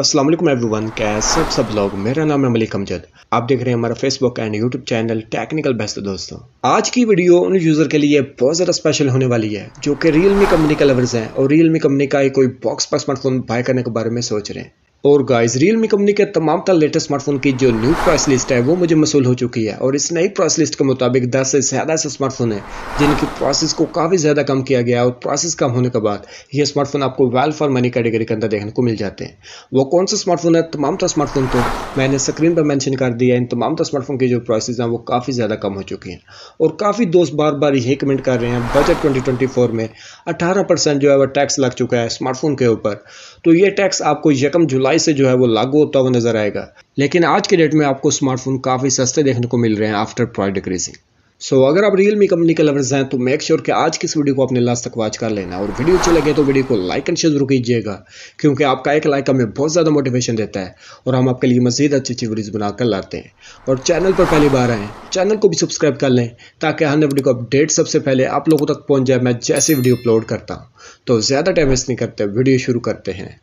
वालेकुम एवरीवन कैसे सब लोग? मेरा नाम है मलिक अमजद। आप देख रहे हैं हमारा Facebook and YouTube channel technical best दोस्तों। आज की वीडियो उन यूज़र के लिए बहुत ज़्यादा स्पेशल होने वाली है, जो कि रियलमी कंपनी का लवर्स हैं और रियलमी कंपनी का कोई बॉक्स पर स्मार्टफ़ोन बाय करने के बारे में सोच रहे हैं। और गाइस रियलमी कंपनी के तमाम तर लेटेस्ट स्मार्टफ़ोन की जो न्यू प्राइस लिस्ट है, वो मुझे मसूल हो चुकी है। और इस नई प्राइस लिस्ट के मुताबिक 10 से ज़्यादा ऐसे स्मार्टफ़ोन है, जिनकी प्राइसेस को काफ़ी ज़्यादा कम किया गया और प्राइसेस कम होने के बाद ये स्मार्टफ़ोन आपको वेल फॉर मनी कैटेगरी के अंदर देखने को मिल जाते हैं। वो कौन सा स्मार्टफ़ोन है? तमाम तर स्मार्टफ़ोन तो मैंने स्क्रीन पर मैंशन कर दिया इन तमाम तर स्मार्टफ़ोन की जो प्राइसेज हैं, वो काफ़ी ज़्यादा कम हो चुकी हैं। और काफ़ी दोस्त बार बार यही कमेंट कर रहे हैं बजट ट्वेंटी में अठारह जो है वह टैक्स लग चुका है स्मार्टफ़ोन के ऊपर। तो ये टैक्स आपको यकम जुलाई से जो है वो लागू होता हुआ नज़र आएगा। लेकिन आज के डेट में आपको स्मार्टफ़ोन काफ़ी सस्ते देखने को मिल रहे हैं after price decreasing so so, अगर आप रियलमी कंपनी के लवर्स हैं तो मेक श्योर sure कि आज की इस वीडियो को अपने लास्ट तक वॉच कर लेना। और वीडियो अच्छी लगे तो वीडियो को लाइक एंड शेयर ज़रूर कीजिएगा क्योंकि आपका एक लाइक हमें बहुत ज़्यादा मोटिवेशन देता है और हम आपके लिए मजीद अच्छी अच्छी वीडियोज़ बनाकर लाते हैं। और चैनल पर पहली बार आए चैनल को भी सब्सक्राइब कर लें ताकि हर वीडियो को अपडेट सबसे पहले आप लोगों तक पहुँच जाए। मैं जैसे वीडियो अपलोड करता हूँ तो ज़्यादा टाइम वेस्ट नहीं करते वीडियो शुरू करते हैं।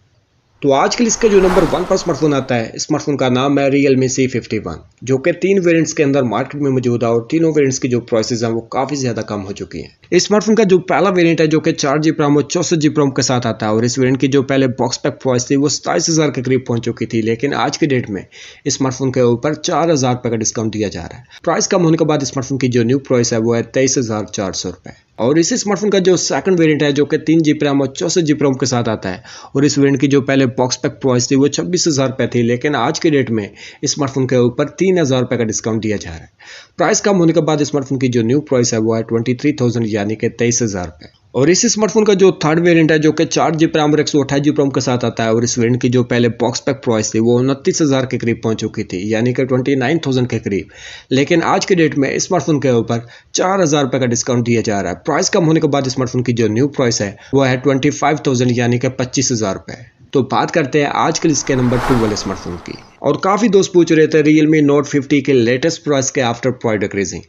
तो आज आजकल इसका जो नंबर वन पर स्मार्टफ़ोन आता है स्मार्टफ़ोन का नाम है Realme C fifty one जो कि तीन वेरिएंट्स के अंदर मार्केट में मौजूद है और तीनों वेरिएंट्स की जो प्राइसेस हैं वो काफ़ी ज़्यादा कम हो चुकी हैं। इस स्मार्टफ़ोन का जो पहला वेरिएंट है, जो कि चार जी प्राम और चौसठ जी प्राम के साथ आता है, और इस वेरियंट की जो पहले बॉक्स पैक प्राइस थी, वो सताईस हज़ार के करीब पहुँच चुकी थी, लेकिन आज के डेट में स्मार्टफ़ोन के ऊपर चार हज़ार रुपये का डिस्काउंट दिया जा रहा है। प्राइस कम होने के बाद स्मार्टफ़ोन की जो न्यू प्राइस है, वो है तेईस हज़ार चार सौ और इस स्मार्टफ़ोन का जो सेकंड वेरिएंट है, जो कि तीन जी रैम और चौसठ जी रैम के साथ आता है, और इस वेरिएंट की जो पहले बॉक्स पैक प्राइस थी वो छब्बीस हज़ार रुपये थी, लेकिन आज के डेट में स्मार्टफ़ोन के ऊपर तीन हज़ार रुपये का डिस्काउंट दिया जा रहा है। प्राइस कम होने के बाद स्मार्टफ़ोन की जो न्यू प्राइस है, वो है ट्वेंटी थ्री थाउज़ेंड यानी कि तेईस हज़ार रुपये और इस स्मार्टफ़ोन का जो थर्ड वेरिएंट है, जो कि चार जी रैम और एक सौ अट्ठाईस जी रैम के साथ आता है, और इस वेरिएंट की जो पहले बॉक्स पैक प्राइस थी वो उनतीस हज़ार के करीब पहुँच चुकी थी, यानी कि ट्वेंटी नाइन थाउज़ेंड के करीब। लेकिन आज के डेट में स्मार्टफ़ोन के ऊपर चार हज़ार रुपये का डिस्काउंट दिया जा रहा है। प्राइस कम होने के बाद स्मार्टफ़ोन की जो न्यू प्राइस है, वो है ट्वेंटी फाइव थाउज़ेंड यानी कि पच्चीस हज़ार रुपये तो बात करते हैं आजकल इसके नंबर टू वाले स्मार्टफ़ोन की। और काफ़ी दोस्त पूछ रहे थे रियल मी नोट फिफ्टी के लेटेस्ट प्राइस के आफ्टर प्राइड डिक्रीजिंग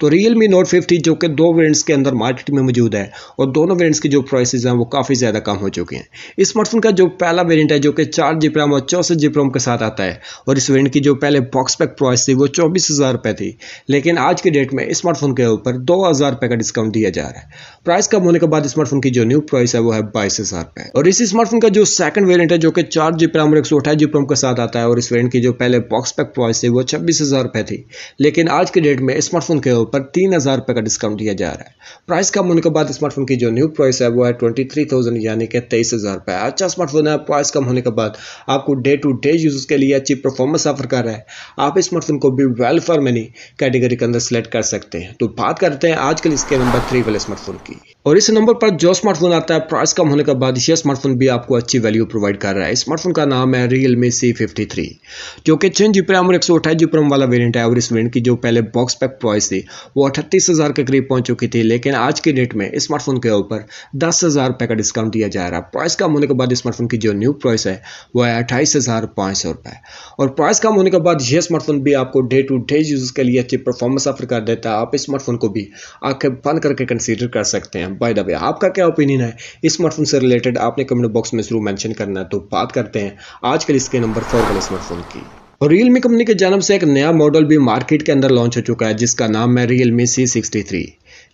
तो रियल मी नोट फिफ्टी जो कि दो वेरिएंट्स के अंदर मार्केट में मौजूद है और दोनों वेरिएंट्स की जो प्राइसेज हैं वो काफ़ी ज़्यादा कम हो चुके हैं। इस स्मार्टफ़ोन का जो पहला वेरियंट है जो कि चार जी और चौसठ जी रैम के साथ आता है और इस वेरिएंट की जो पहले बॉक्स पैक प्राइस थी वो चौबीस हज़ार रुपये थी। लेकिन आज के डेट में स्मार्टफ़ोन के ऊपर दो हज़ार रुपये का डिस्काउंट दिया जा रहा है। प्राइस कम होने के बाद स्मार्टफ़ोन की जो न्यू प्राइस है वो है बाईस हज़ार रुपये और इस स्मार्टफ़ोन का जो सेकंड वेरियंट है जो कि चार जी और एक सौ अठाईस के साथ आता है और इस वेरियंट की जो पहले बॉक्स पैक प्राइस थी, वो छब्बीस हज़ार रुपये थी। लेकिन आज की डेट में स्मार्टफ़ोन के ऊपर तीन हज़ार रुपये का डिस्काउंट दिया जा रहा है। प्राइस कम होने के बाद स्मार्टफ़ोन की जो न्यू प्राइस है, वो है ट्वेंटी थ्री थाउज़ेंड यानी कि तेईस हज़ार रुपये अच्छा स्मार्टफ़ोन है प्राइस कम होने के बाद आपको डे टू डे यूज़ के लिए अच्छी परफॉर्मेंस ऑफ़र कर रहा है। आप स्मार्टफ़ोन को भी वेल फॉर मनी कैटेगरी के अंदर सेलेक्ट कर सकते हैं। तो बात करते हैं आजकल इसके नंबर थ्री वाले स्मार्टफ़ोन की। और इस नंबर पर जो स्मार्टफ़ोन आता है प्राइस कम होने के बाद यह स्मार्टफ़ोन भी आपको अच्छी वैल्यू प्रोवाइड कर रहा है। स्मार्टफ़ोन का नाम है Realme C fifty three जो कि छः जी रैम और एक सौ अठाईस जी रैम वाला वेरियंट है और इस वेरियंट की जो पहले बॉक्स पैक प्राइस थी, वो अठतीस हज़ार के करीब पहुँच चुकी थी, लेकिन आज के डेट में स्मार्टफ़ोन के ऊपर दस हज़ार रुपये का डिस्काउंट दिया जा रहा है। प्राइस कम होने के बाद स्मार्टफ़ोन की जो न्यू प्राइस है, वो है अट्ठाईस हज़ार पाँच सौ रुपये और प्राइस कम होने के बाद यह स्मार्टफ़ोन भी आपको डे टू डे यूज़ के लिए अच्छी परफॉर्मेंस ऑफ़र कर देता है। आप स्मार्टफ़ोन को भी आँखें बंद करके कंसिडर कर सकते हैं। बाय द वे आपका क्या ओपिनियन है? स्मार्टफ़ोन से रिलेटेड आपने कमेंट बॉक्स में ज़रूर मेंशन करना है। तो बात करते हैं आजकल इसके नंबर फोर वाले स्मार्टफ़ोन की। और रियलमी कंपनी के जन्म से एक नया मॉडल भी मार्केट के अंदर लॉन्च हो चुका है, जिसका नाम है रियलमी सी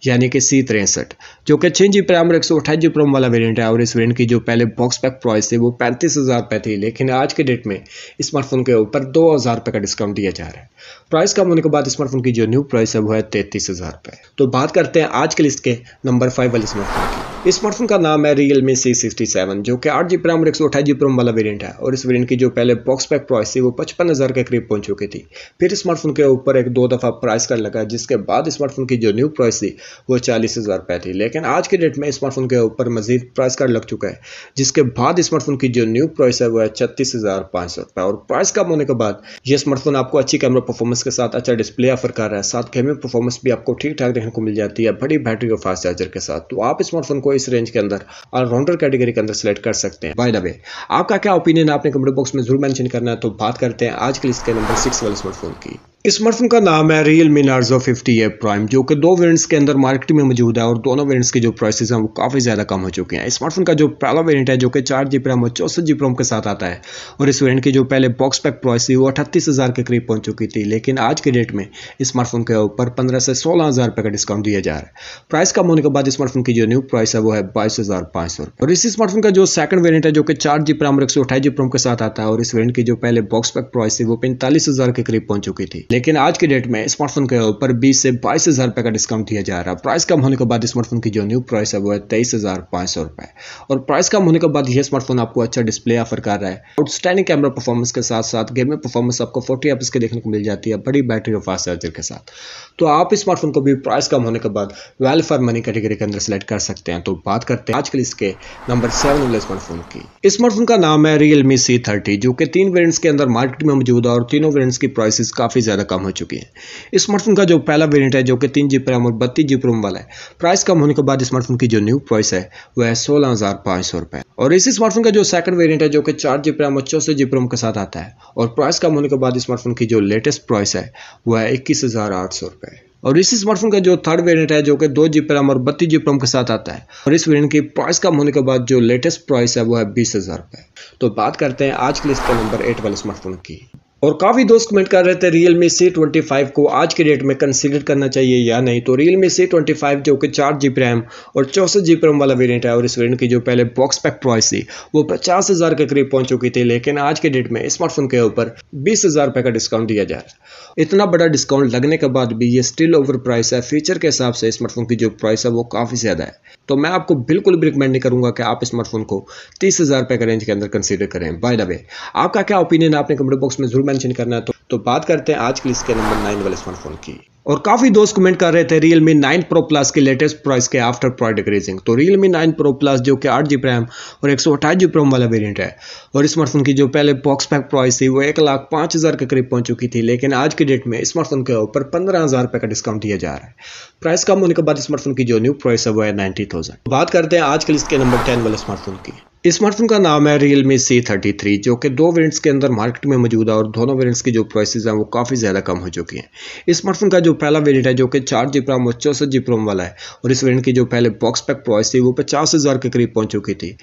यानी कि सी तिरसठ, जो कि छः जी रैम और एक सौ अट्ठाईस जी प्रोम वाला वेरिएंट है। और इस वेरिएंट की जो पहले बॉक्स पैक प्राइस थी, वो पैंतीस हज़ार रुपये थी, लेकिन आज के डेट में स्मार्टफ़ोन के ऊपर दो हज़ार रुपये का डिस्काउंट दिया जा रहा है। प्राइस कम होने के बाद स्मार्टफ़ोन की जो न्यू प्राइस है, वो है तैतीस हज़ार रुपये तो बात करते हैं आज के लिस्ट के नंबर फाइव वाले स्मार्टफ़ोन की। स्मार्टफ़ोन का नाम है Realme C sixty seven जो कि आठ जी रैम और एक सौ अठाईस जी प्रोम वाला वेरिएंट है। और इस वेरिएंट की जो पहले बॉक्स पैक प्राइस थी, वो पचपन हज़ार के करीब पहुँच चुकी थी। फिर स्मार्टफ़ोन के ऊपर एक दो दफ़ा प्राइस कर लगा, जिसके बाद स्मार्टफ़ोन की जो न्यू प्राइस थी, वो चालीस हज़ार रुपये थी। लेकिन आज के डेट में स्मार्टफ़ोन के ऊपर मजीद प्राइस कार्ड लग चुका है, जिसके बाद स्मार्टफ़ोन की जो न्यू प्राइस है, वो है छत्तीस हज़ार पाँच सौ रुपये और प्राइस कम होने के बाद ये स्मार्टफ़ोन आपको अच्छी कैमरा परफॉर्मेंस के साथ अच्छा डिस्प्ले ऑफ़र कर रहा है। साथ गेमिंग परफॉर्मेंस भी आपको ठीक ठाक देखने को मिल जाती है, बड़ी बैटरी और फास्ट चार्जर के साथ। तो आप स्मार्टफ़ोन को इस रेंज के अंदर ऑलराउंडर कैटेगरी के अंदर सेलेक्ट कर सकते हैं। बाय द वे आपका क्या ओपिनियन आपने कमेंट बॉक्स में ज़रूर मेंशन करना है। तो बात करते हैं आज के इसके नंबर सिक्स वाले स्मार्टफ़ोन की। स्मार्टफ़ोन का नाम है Realme Narzo fifty A prime जो कि दो वेरिएंट्स के अंदर मार्केट में मौजूद है और दोनों वेरिएंट्स के जो प्राइसेस हैं वो काफ़ी ज़्यादा कम हो चुके हैं। स्मार्टफ़ोन का जो पहला वेरिएंट है जो कि चार जी बी और चौसठ जी रोम के साथ आता है और इस वेरियंट की जो पहले बॉक्स पैक प्राइस थी वो अठतीस हज़ार के करीब पहुँच चुकी थी, लेकिन आज के डेट में स्मार्टफ़ोन के ऊपर पंद्रह से सोलह हज़ार रुपये का डिस्काउंट दिया जा रहा है। प्राइस कम होने के बाद स्मार्टफ़ोन की जो न्यू प्राइस है वो है बाईस हज़ार पाँच सौ और इस स्मार्टफ़ोन का जो सेकंड वेरियंट है जो कि चार जी रैम और एक सौ जी के साथ आता है और इस वेरियंट की जो पहले बॉक्स पैक प्राइस थी वो पैंतालीस हज़ार के करीब पहुँच चुकी थी। लेकिन आज के डेट में स्मार्टफ़ोन के ऊपर 20 से बाईस हज़ार रुपए का डिस्काउंट दिया जा रहा है। प्राइस कम होने के बाद स्मार्टफ़ोन की जो न्यू प्राइस है, वो है तेईस हज़ार पाँच सौ रुपए। और प्राइस कम होने के बाद यह स्मार्टफ़ोन आपको अच्छा डिस्प्ले ऑफ़र कर रहा है। आउटस्टैंडिंग कैमरा परफॉर्मेंस के साथ साथ गेमिंग परफॉर्मेंस आपको फोर्टी एप्स के देखने को मिल जाती है, बड़ी बैटरी और फास्ट चार्जर के साथ। तो आप स्मार्टफ़ोन को भी प्राइस कम होने के बाद वेल फॉर मनी कैटेगरी के अंदर सेलेक्ट कर सकते हैं। तो बात करते हैं आजकल इसके नंबर सेवन वाले स्मार्टफ़ोन की। स्मार्टफ़ोन का नाम है रियल मी सी थर्टी जो कि तीन वेरियंट्स के अंदर मार्केट में मौजूद है और तीनों वेरियंट्स की प्राइसेस काफ़ी ज़्यादा कम हो चुकी है। स्मार्टफ़ोन का जो पहला वेरिएंट है, जो कि तीन जी रैम और बत्तीस जी रोम वाला है प्राइस कम होने के बाद स्मार्टफ़ोन की जो न्यू प्राइस है, वह है सोलह हज़ार पाँच सौ रुपए। और इसी स्मार्टफ़ोन का जो सेकंड वेरिएंट है, जो कि चार जी रैम और चौसठ जी रोम के साथ आता है, और प्राइस कम होने के बाद स्मार्टफ़ोन की जो लेटेस्ट प्राइस है, वह है इक्कीस हज़ार आठ सौ रुपए। और इस स्मार्टफ़ोन का जो थर्ड वेरिएंट है, जो कि दो जी रैम और बत्तीस जी रोम के साथ आता है, और इस वेरिएंट की प्राइस कम होने के बाद जो लेटेस्ट प्राइस है वो है बीस हज़ार रुपए। तो बात करते हैं आज के लिस्ट का नंबर एट वाले स्मार्टफ़ोन की। और काफ़ी दोस्त कमेंट कर रहे थे Realme C twenty five को आज के डेट में कंसीडर करना चाहिए या नहीं। तो Realme C twenty five जो कि चार जी रैम और चौसठ जी रैम वाला वेरिएंट है और इस वेरिएंट की जो पहले बॉक्स पैक प्राइस थी, वो पचास हज़ार के करीब पहुँच चुकी थी, लेकिन आज के डेट में स्मार्टफ़ोन के ऊपर बीस हज़ार रुपये का डिस्काउंट दिया जा रहा है। इतना बड़ा डिस्काउंट लगने के बाद भी ये स्टिल ओवर प्राइस है। फीचर के हिसाब से स्मार्टफ़ोन की जो प्राइस है, वो काफ़ी ज़्यादा है। तो मैं आपको बिल्कुल भी रिकमेंड नहीं करूँगा कि आप स्मार्टफ़ोन को तीस हज़ार रुपये के रेंज के अंदर कंसीडर करें। बाय द वे आपका क्या ओपिनियन आपने कमेंट बॉक्स में ज़रूर मेंशन करना है तो तो बात करते हैं आज के लिस्ट के नंबर नाइन वाले स्मार्टफ़ोन की। और काफ़ी दोस्त कमेंट कर रहे थे मी नाइन प्रो प्लस के लेटेस्ट प्राइस के आफ्टर प्रोडक्ट रेजिंग तो मी नाइन प्रो प्लस जो कि आठ जी रैम और एक सौ अट्ठाईस जी प्रोम वाला वेरिएंट है। और स्मार्टफ़ोन की जो पहले बॉक्स पैक प्राइस थी वो एक लाख पाँच हज़ार के करीब पहुँच चुकी थी, लेकिन आज की डेट में स्मार्टफ़ोन के ऊपर पंद्रह हज़ार रुपये का डिस्काउंट दिया जा रहा है। प्राइस कम होने के बाद स्मार्टफ़ोन की जो न्यू प्राइस है वो है नाइन्टी थाउज़ेंड बात करते हैं आज के लिस्ट के नंबर टेन वाले स्मार्टफ़ोन की। स्मार्टफ़ोन का नाम है Realme C thirty three जो कि दो वेरिएंट्स के अंदर मार्केट में मौजूद है और दोनों वेरिएंट्स की जो प्राइसेस हैं वो काफ़ी ज़्यादा कम हो चुकी हैं। स्मार्टफ़ोन का जो पहला वेरिएंट है जो कि चार जी प्रोम और चौसठ जी प्रोम वाला है, और इस वेरिएंट की जो पहले बॉक्स पैक प्राइस थी वो पचास हज़ार के करीब पहुँच चुकी थी।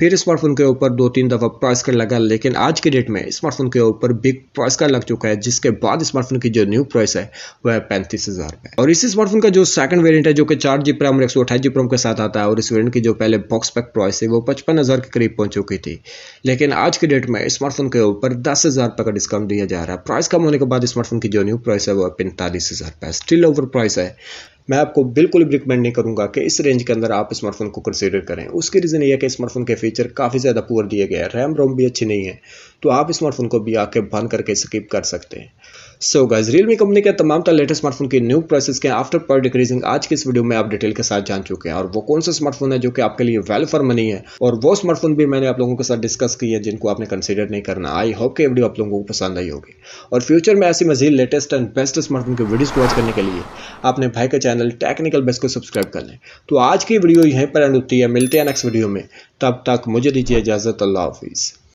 फिर स्मार्टफ़ोन के ऊपर दो तीन दफ़ा प्राइस कार्ड लगा, लेकिन आज के डेट में स्मार्टफ़ोन के ऊपर बिग प्राइस कार्ड लग चुका है, जिसके बाद स्मार्टफ़ोन की जो न्यू प्राइस है, वह है पैंतीस हज़ार रुपये और इसी स्मार्टफ़ोन का जो सेकंड वेरिएंट है, जो कि चार जी प्रोम और एक सौ अठाईस जी प्रोम के साथ आता है, और इस वेरियंट की जो पहले बॉक्स पैक प्राइस है वो पचपन हज़ार के करीब पहुँच चुकी थी। लेकिन आज के डेट में स्मार्टफ़ोन के ऊपर दस हज़ार रुपये का डिस्काउंट दिया जा रहा है। प्राइस कम होने के बाद स्मार्टफ़ोन की जो न्यू प्राइस है, वो पैंतालीस हज़ार रुपये स्टिल ओवर प्राइस है। मैं आपको बिल्कुल भी रिकमेंड नहीं करूँगा कि इस रेंज के अंदर आप स्मार्टफ़ोन को कंसीडर करें। उसकी रीज़न ये है कि स्मार्टफ़ोन के फीचर काफ़ी ज़्यादा पुअर दिए गए हैं। रैम रोम भी अच्छी नहीं है। तो आप स्मार्टफ़ोन को भी आके बंद करके स्किप कर सकते हैं। सो गाइस रियलमी कंपनी के तमाम तरह लेटेस्ट स्मार्टफ़ोन के न्यू प्राइसेस के आफ्टर पर डिक्रीजिंग आज की इस वीडियो में आप डिटेल के साथ जान चुके हैं। और वो कौन सा स्मार्टफ़ोन है जो कि आपके लिए वैल्यू फॉर मनी है? और वो स्मार्टफ़ोन भी मैंने आप लोगों के साथ डिस्कस की है, जिनको आपने कंसिडर नहीं करना। आई होप कि वीडियो आप लोगों को पसंद आई होगी। और फ्यूचर में ऐसी मजीद लेटेस्ट एंड बेस्ट स्मार्टफ़ोन की वीडियोज़ को वॉच करने के लिए आपने भाई का चैनल टेक्निकल बेस्ट को सब्सक्राइब कर लें। तो आज की वीडियो यहीं पर एंड होती है। मिलते हैं नेक्स्ट वीडियो में। तब तक मुझे दीजिए इजाज़त। अल्लाह हाफिज़।